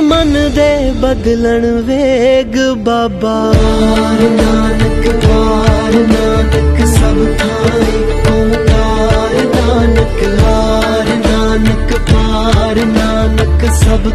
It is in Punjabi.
ਮਨ ਦੇ ਬਦਲਣ ਵੇਗ ਬਾਬਾ। ਨਾਨਕ ਵਾਰ ਨਾਨਕ ਸਭ ਥਾਈ ਓੰਕਾਰ ਨਾਨਕ ਹਾਰ, ਨਾਨਕ ਪਾਰ ਨਾਨਕ ਸਭ